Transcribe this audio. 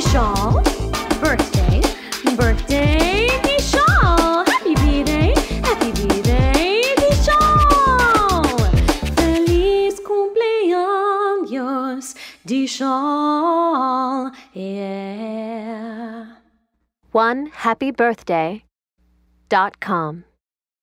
Michal. Birthday, birthday, Michal. Happy birthday, happy birthday, Michal. Feliz cumpleaños, Michal. Yeah. One happy birthday dot com.